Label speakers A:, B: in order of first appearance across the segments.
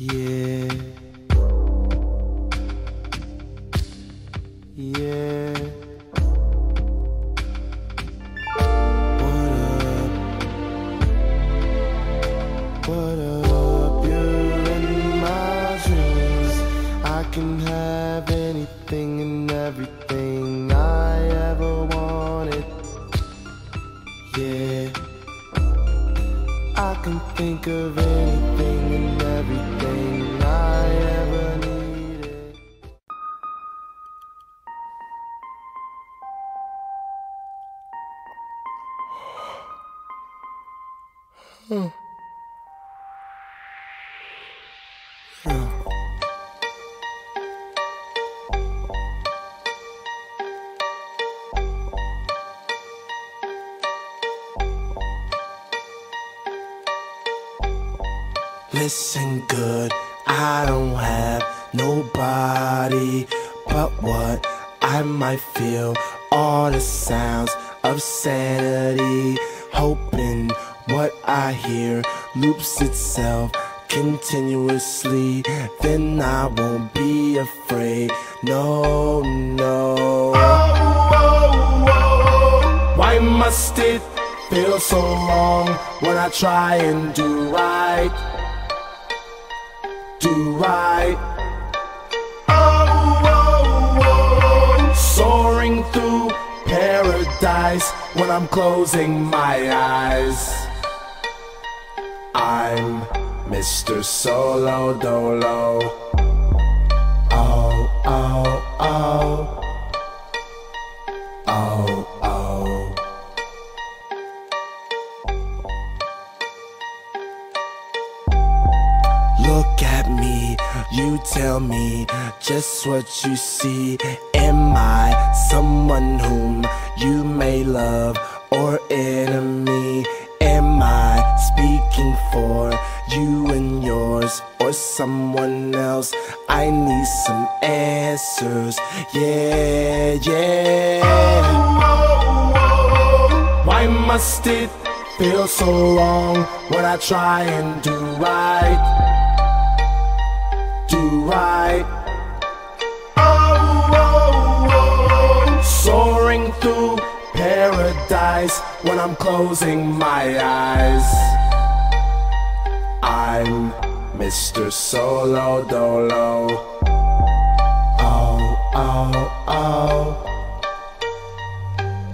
A: Yeah. Yeah. What up? What up? You're in my dreams. I can have anything and everything I ever wanted. Yeah. I can think of anything Listen good, I don't have nobody but what I might feel. All the sounds of sanity, hoping what I hear loops itself continuously. Then I won't be afraid. No, no. oh, oh, oh, Why must it feel so wrong when I try and do right? Do right. Soaring through paradise when I'm closing my eyes. I'm Mr. Solo Dolo. Oh, oh, oh. Oh, oh. Look at me, you tell me just what you see. Am I someone whom you may love or enemy? Someone else? I need some answers. Yeah, yeah. Why must it feel so wrong when I try and do right? Do right. Soaring through paradise when I'm closing my eyes. I'm Mr. Solo Dolo. Oh, oh, oh.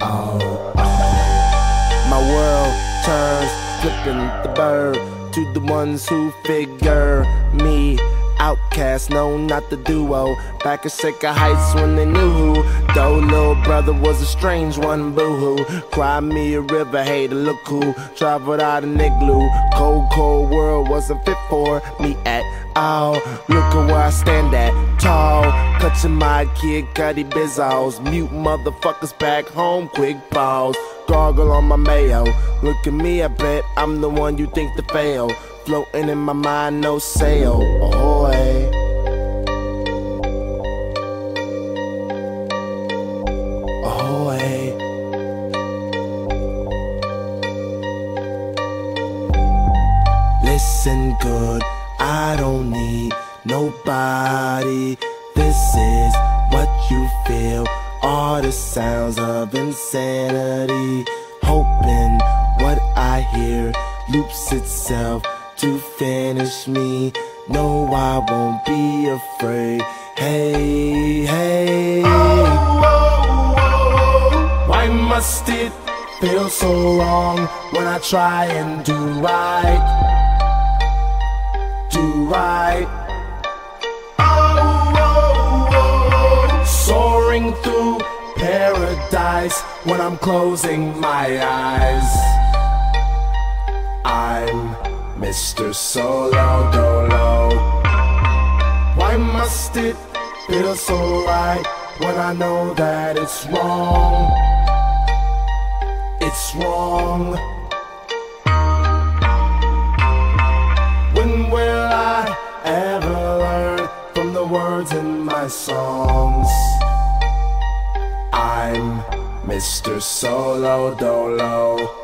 A: Oh, oh. my world turns, flipping the bird to the ones who figure me outcast. No, not the duo. Back at Shaker Heights when they knew who. Though little brother was a strange one, boo hoo. Cry me a river, hey, to look who traveled out an igloo. Cold, cold world wasn't fit for me at all. Look at where I stand at, tall. Clutching my kid, Cudi Bizzles. Mute motherfuckers back home, quick pause. Gargle on my mayo. Look at me, I bet I'm the one you think to fail. Floating in my mind, no sail. Ahoy. Ahoy. Listen good, I don't need nobody. This is what you feel. All the sounds of insanity. Hoping what I hear loops itself to finish me. No, I won't be afraid. Hey, hey. Oh, oh, oh. Why must it feel so wrong when I try and do right? Do right. Soaring through paradise when I'm closing my eyes. I'm Mr. Solo Dolo. Why must it feel so right when I know that it's wrong? It's wrong. When will I ever learn from the words in my songs? I'm Mr. Solo Dolo.